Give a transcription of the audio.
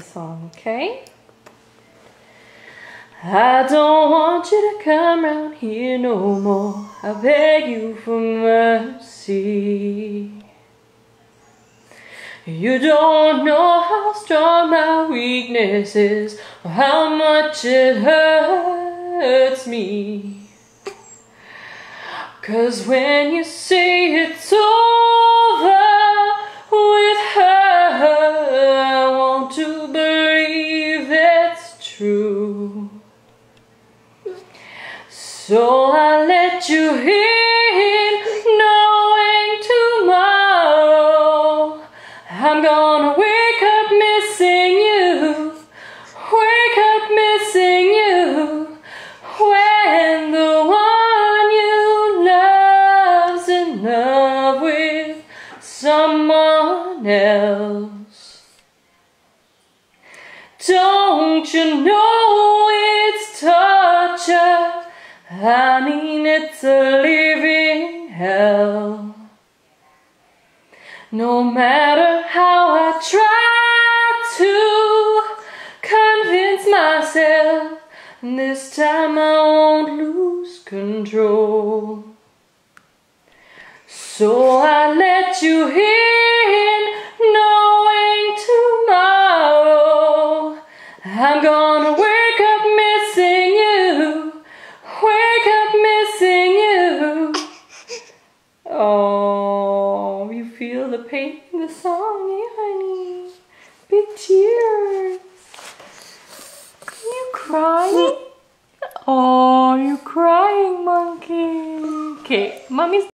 song, okay? I don't want you to come round here no more. I beg you for mercy. You don't know how strong my weakness is, or how much it hurts me. Cause when you say it's over true. So I let you in, knowing tomorrow I'm gonna wake up missing you, wake up missing you, when the one you love's in love with someone else. Don't you know it's torture? I mean, it's a living hell. No matter how I try to convince myself, this time I won't lose control. So I let you in, the pain in the song, eh, honey? Big tears. You crying? Oh, you crying, monkey. Okay, mommy's